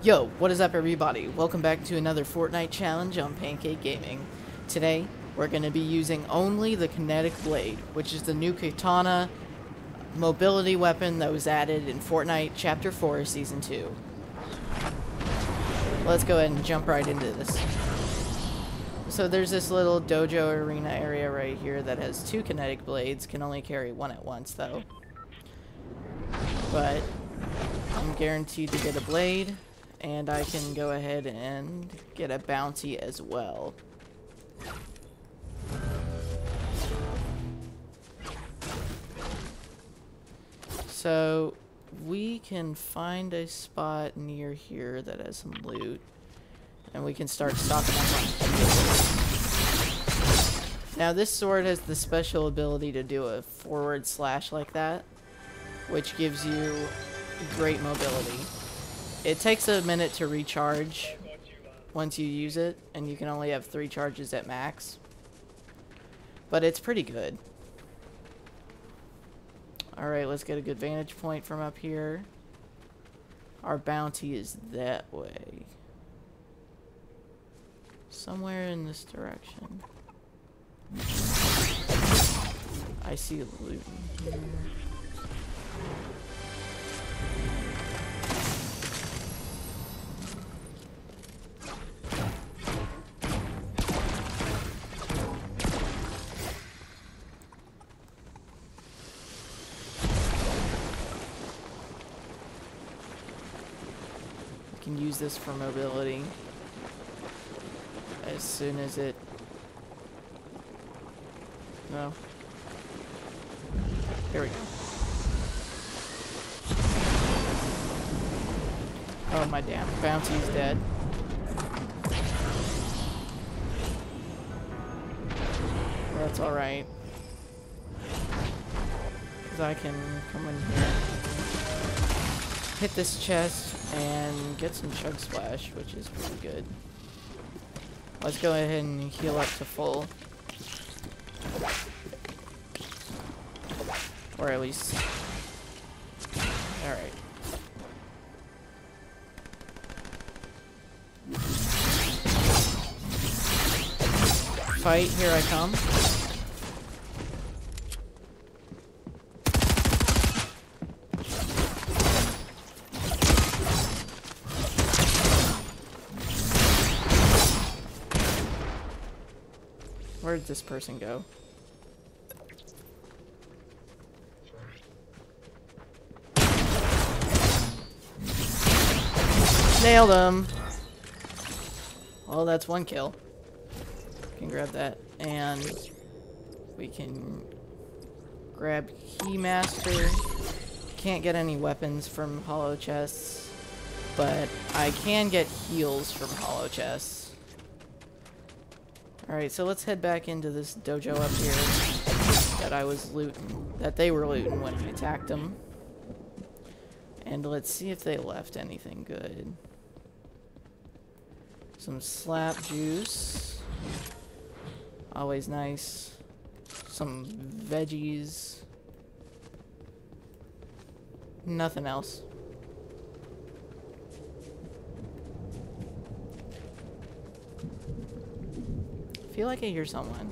Yo, what is up everybody? Welcome back to another Fortnite challenge on Pancake Gaming. Today, we're going to be using only the Kinetic Blade, which is the new katana mobility weapon that was added in Fortnite Chapter 4 Season 2. Let's go ahead and jump right into this. So there's this little dojo arena area right here that has two kinetic blades, can only carry one at once though. But I'm guaranteed to get a blade, and I can go ahead and get a bounty as well. So we can find a spot near here that has some loot and we can start stocking up now this sword has the special ability to do a forward slash like that which gives you great mobility it takes a minute to recharge once you use it and you can only have three charges at max. But it's pretty good. Alright let's get a good vantage point from up here. Our bounty is that way. Somewhere in this direction. I see loot can use this for mobility as soon as it... No. Here we go. Oh my damn, Bounty's dead. That's alright. Because I can come in here, hit this chest, and get some Chug Splash, which is pretty good. Let's go ahead and heal up to full. Or at least... Alright. Fight, here I come. This person go? Nailed him! Well, that's one kill. Can grab that. And we can grab Keymaster. Can't get any weapons from hollow chests, but I can get heals from hollow chests. Alright, so let's head back into this dojo up here that I was looting, that they were looting when I attacked them. And let's see if they left anything good. Some slap juice. Always nice. Some veggies. Nothing else. Feel like I hear someone.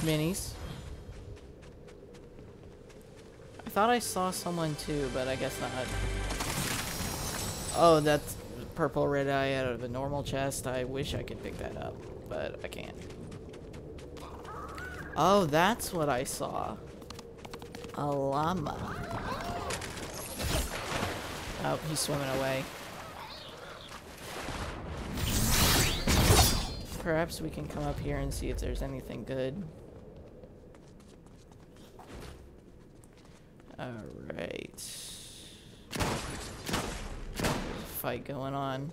Minis. I thought I saw someone too, but I guess not. Oh, that's purple red eye out of a normal chest. I wish I could pick that up, but I can't. Oh, that's what I saw. A llama. Oh, he's swimming away. Perhaps we can come up here and see if there's anything good. Alright. Fight going on.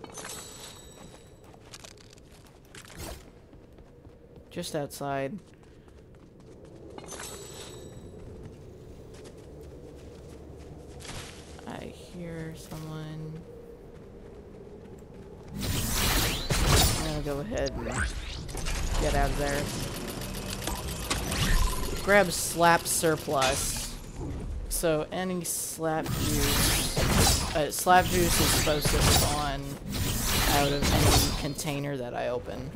Just outside. Hear someone. I'm gonna go ahead and get out of there. grab slap surplus. So any slap juice, uh, slap juice is supposed to spawn out of any container that I open.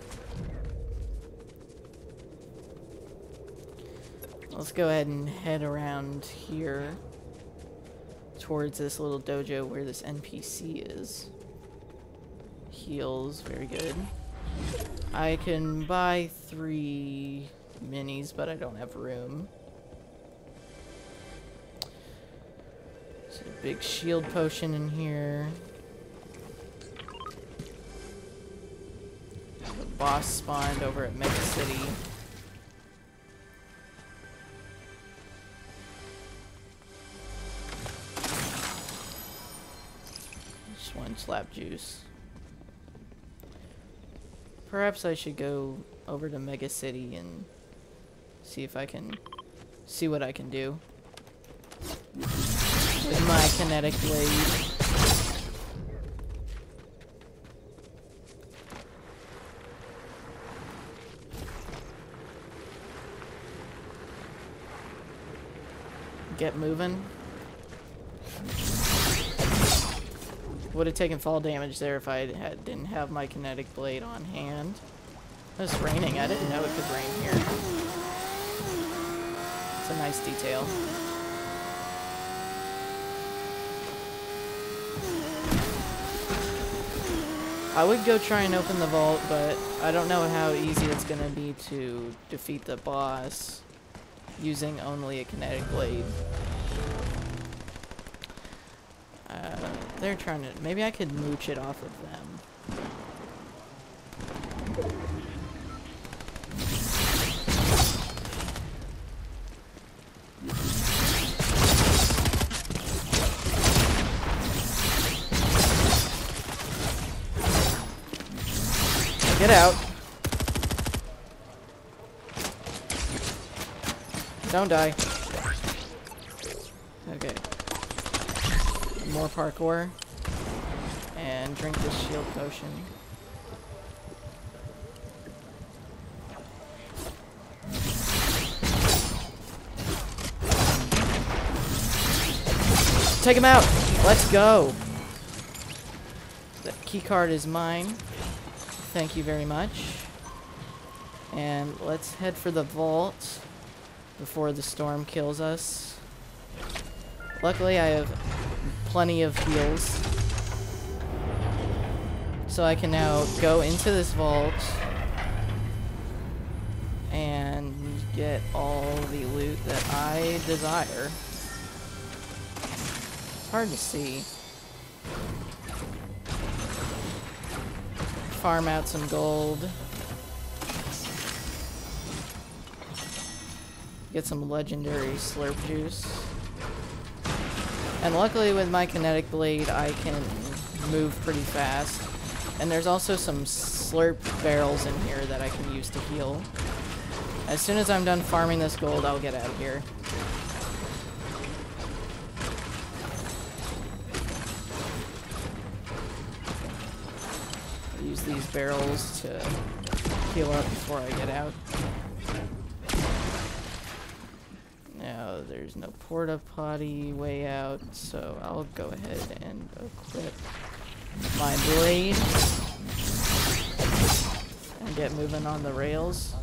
Let's go ahead and head around here towards this little dojo where this NPC is. Heals, very good. I can buy three minis, but I don't have room. So a big shield potion in here. The boss spawned over at Mega City. One slap juice. Perhaps I should go over to Mega City and see if I can see what I can do with my kinetic blade. Get moving. Would have taken fall damage there if I had, didn't have my kinetic blade on hand. It's raining. I didn't know it could rain here. It's a nice detail. I would go try and open the vault, but I don't know how easy it's going to be to defeat the boss using only a kinetic blade. Uh, they're trying to... Maybe I could mooch it off of them. Get out. Don't die. More parkour. And drink this shield potion. Take him out! Let's go! That keycard is mine. Thank you very much. And let's head for the vault before the storm kills us. Luckily, I have plenty of heals. So I can now go into this vault and get all the loot that I desire. It's hard to see. farm out some gold. Get some legendary slurp juice. And luckily with my kinetic blade I can move pretty fast. And there's also some slurp barrels in here that I can use to heal. As soon as I'm done farming this gold, I'll get out of here. use these barrels to heal up before I get out. There's no porta potty way out, so I'll go ahead and equip my blade and get moving on the rails.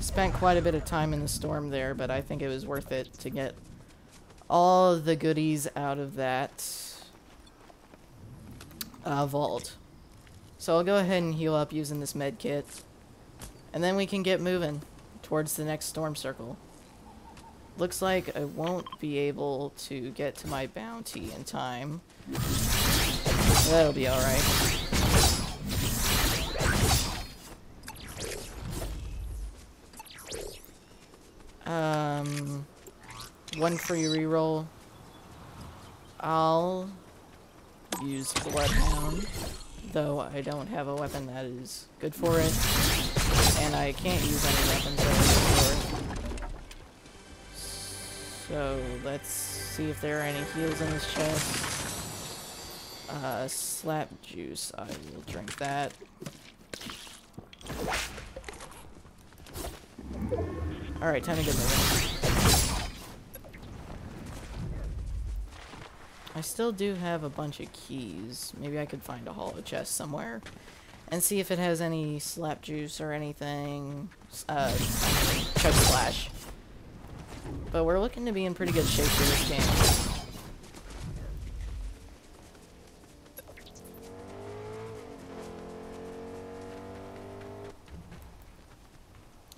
spent quite a bit of time in the storm there, but I think it was worth it to get all the goodies out of that uh, vault. So I'll go ahead and heal up using this med kit. And then we can get moving towards the next storm circle. Looks like I won't be able to get to my bounty in time. That'll be alright. Um, one free reroll. I'll use Bloodhound, though I don't have a weapon that is good for it, and I can't use any weapons that are good for it. So let's see if there are any heals in this chest. Uh, slap juice. I will drink that. Alright, time to get moving. I still do have a bunch of keys. Maybe I could find a hollow chest somewhere. And see if it has any slap juice or anything. Uh, chug splash. But we're looking to be in pretty good shape for this game.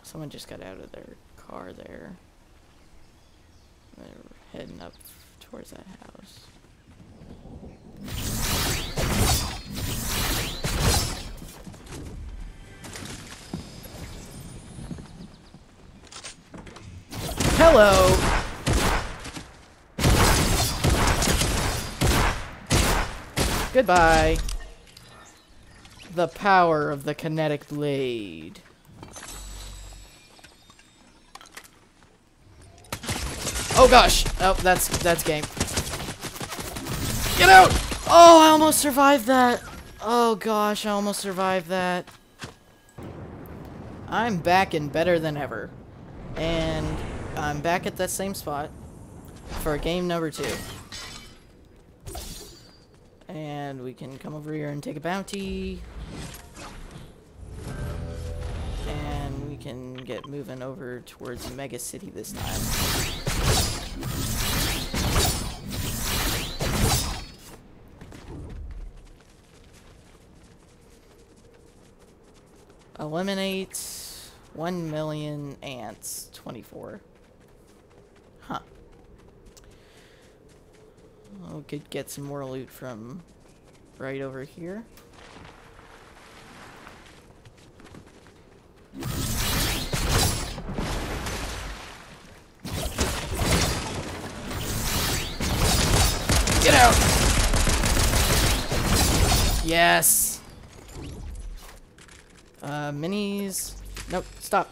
Someone just got out of their car there. They're heading up towards that house. Hello! Goodbye. The power of the kinetic blade. Oh gosh! Oh, that's that's game. Get out! Oh, I almost survived that. Oh gosh, I almost survived that. I'm back and better than ever. And I'm back at that same spot for game number two. And we can come over here and take a bounty. And we can get moving over towards Mega City this time. Eliminate 1 million ants, 24. Huh. We could get some more loot from right over here. Get out! Yes! Uh, minis. Nope, stop.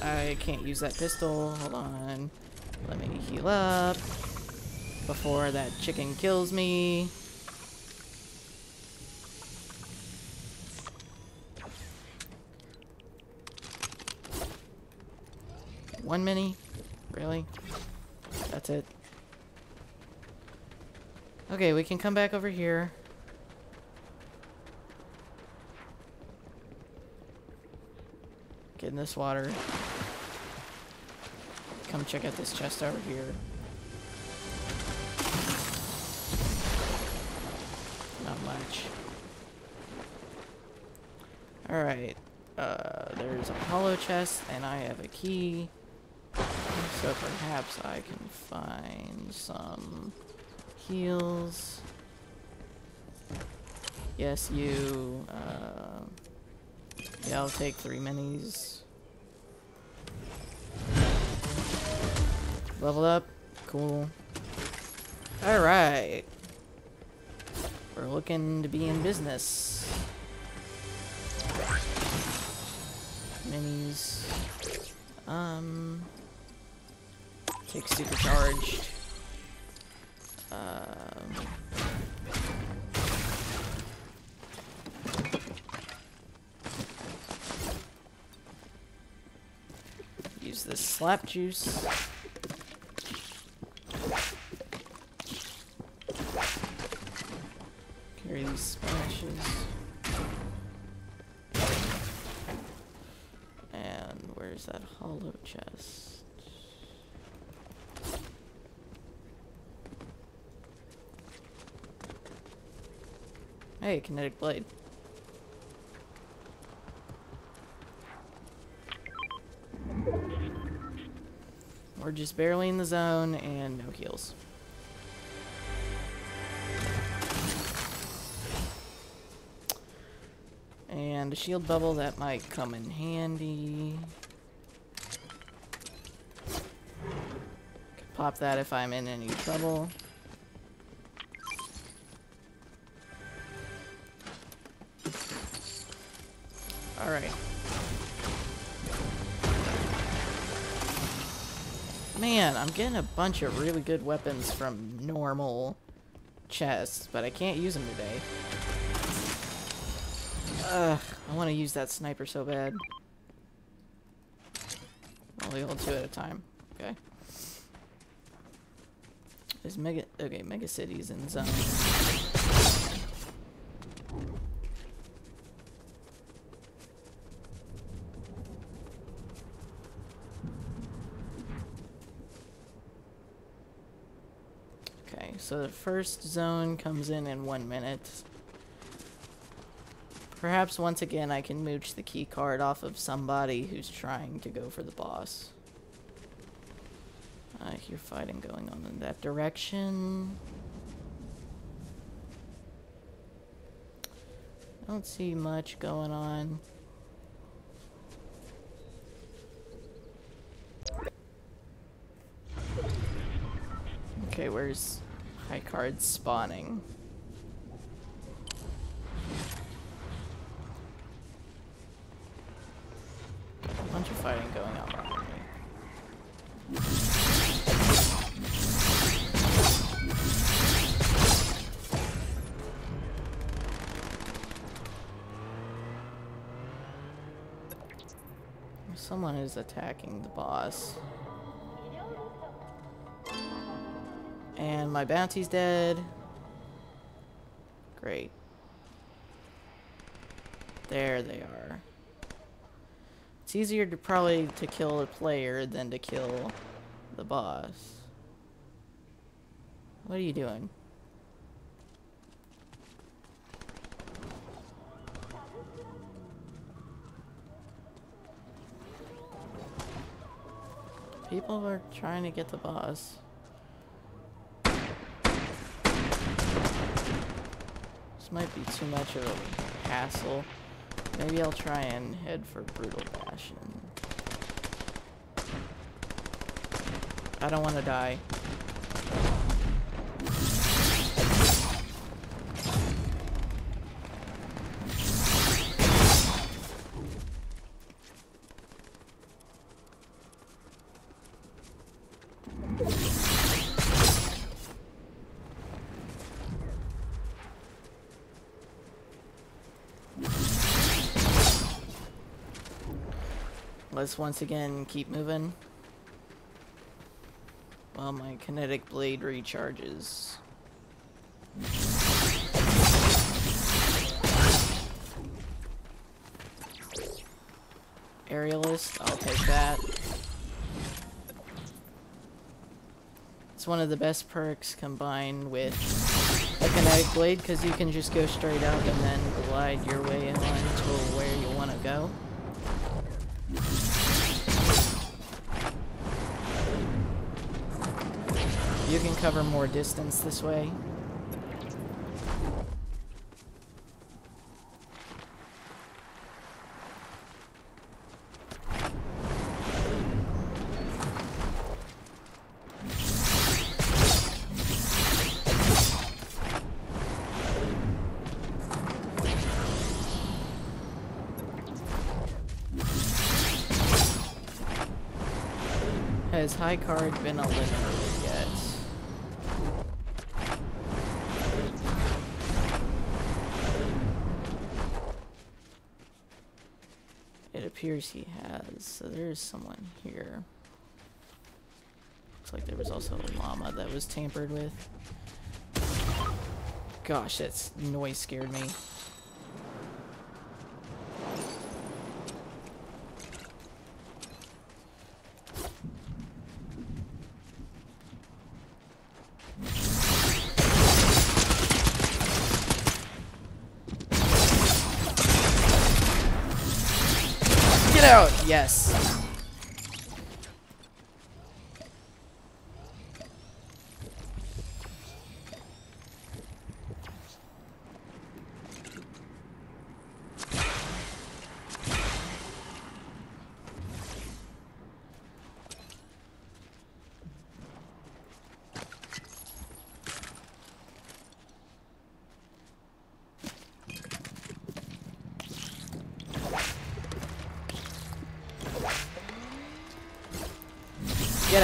I can't use that pistol. Hold on. Let me heal up before that chicken kills me. One mini? Really? That's it. Okay, we can come back over here. Get in this water. Come check out this chest over here. Not much. Alright. Uh, there's a hollow chest, and I have a key. So perhaps I can find some heals. Yes, you. Uh, yeah, I'll take three minis. Level up. Cool. Alright. We're looking to be in business. Minis. Um. Take supercharged. Um. Use this slap juice. Carry these splashes. And where's that hollow chest? Hey, kinetic blade. We're just barely in the zone and no heals. And a shield bubble, that might come in handy. Could pop that if I'm in any trouble. Man, I'm getting a bunch of really good weapons from normal chests, but I can't use them today. Ugh, I want to use that sniper so bad. Only hold two at a time. Okay. There's mega. Okay, mega cities and zones. So the first zone comes in in one minute. Perhaps once again I can mooch the key card off of somebody who's trying to go for the boss. I hear fighting going on in that direction. I don't see much going on. Okay, where's Highcard's spawning? A bunch of fighting going on behind me. Someone is attacking the boss. And my bounty's dead. Great. There they are. It's easier to probably to kill a player than to kill the boss. What are you doing? People are trying to get the boss. Might be too much of a hassle. Maybe I'll try and head for Brutal Bastion. I don't want to die. Let's once again keep moving. While my kinetic blade recharges. Aerialist, I'll take that. It's one of the best perks combined with a kinetic blade because you can just go straight up and then glide your way on to where you want to go. You can cover more distance this way. Highcard been eliminated yet? It appears he has, so there's someone here. Looks like there was also a llama that was tampered with. Gosh, that noise scared me.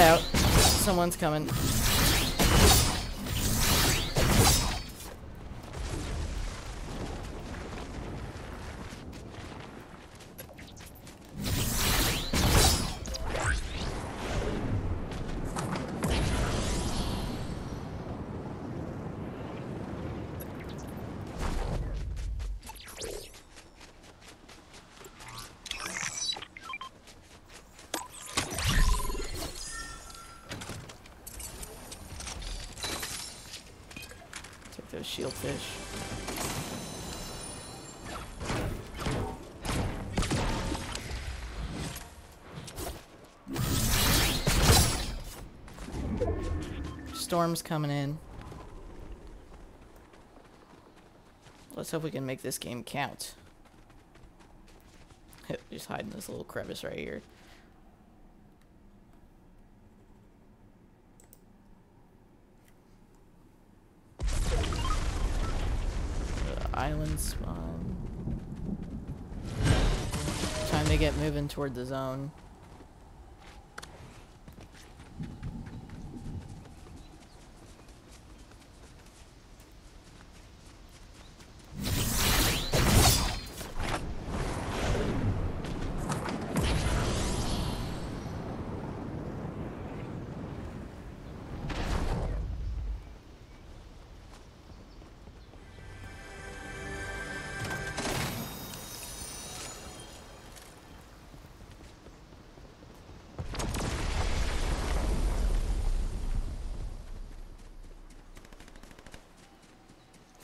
out. Someone's coming. Storm's coming in. Let's hope we can make this game count. Just hide in this little crevice right here. The island Time to get moving toward the zone.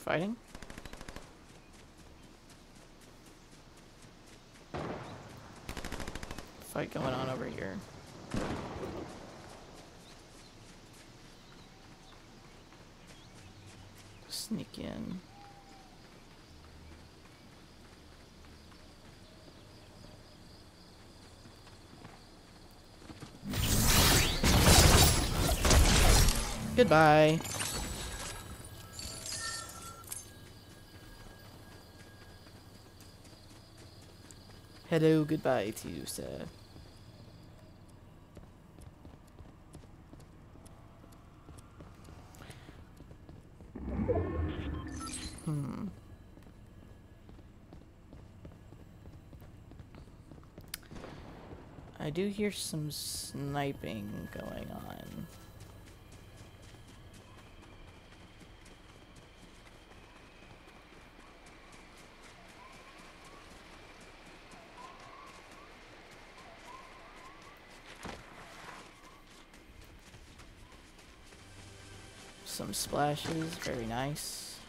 Fighting? Fight going on over here. Sneak in. Goodbye. Hello, goodbye to you, sir. Hmm. I do hear some sniping going on. Some splashes, very nice.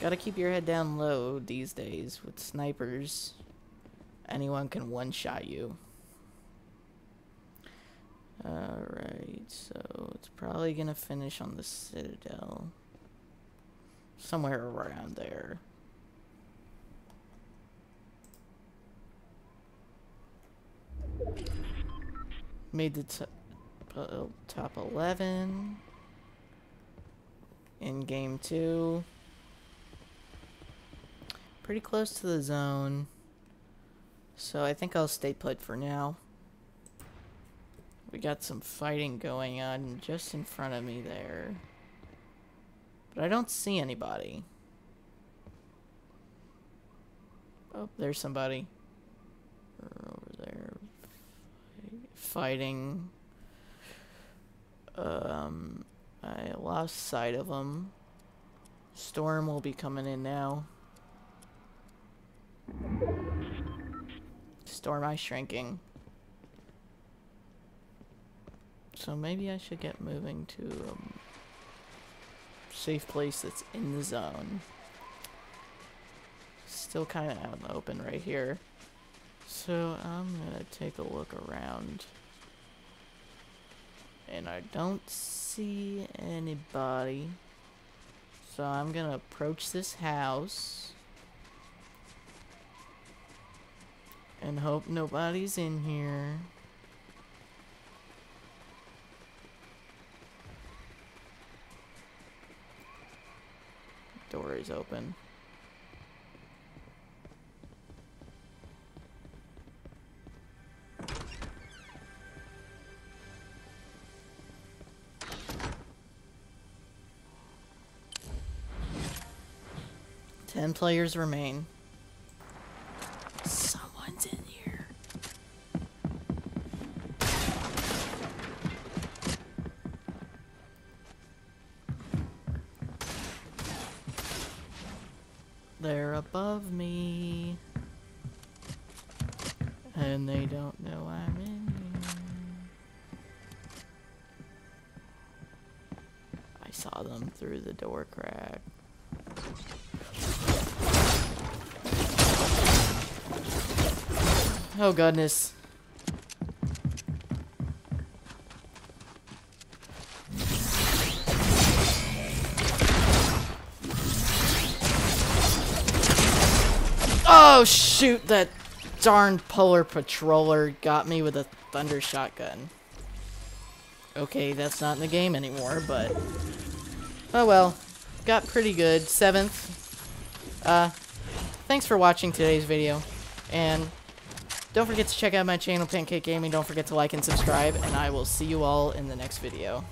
Gotta keep your head down low these days with snipers. Anyone can one-shot you. Alright, so it's probably gonna finish on the Citadel. Somewhere around there. Made the uh, top 11 in game two. Pretty close to the zone. So I think I'll stay put for now. We got some fighting going on just in front of me there. But I don't see anybody. Oh, there's somebody. Over there. Fighting. Um, I lost sight of them. Storm will be coming in now. Storm eye shrinking. So maybe I should get moving to a safe place that's in the zone. Still kind of out in the open right here. So I'm gonna take a look around. And I don't see anybody. So I'm gonna approach this house. And hope nobody's in here. Door is open. Players remain. Someone's in here. They're above me. And they don't know I'm in here. I saw them through the door crack. Oh goodness. Oh shoot, that darn polar patroller got me with a thunder shotgun. Okay, that's not in the game anymore, but oh well. Got pretty good. Seventh. Uh, thanks for watching today's video, and don't forget to check out my channel, Pancake Gaming. Don't forget to like and subscribe, and I will see you all in the next video.